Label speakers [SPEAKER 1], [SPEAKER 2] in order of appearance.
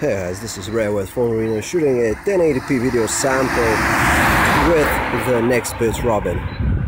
[SPEAKER 1] Hey guys, this is Ray with Phone Reno shooting a 1080p video sample with the next bit Robin.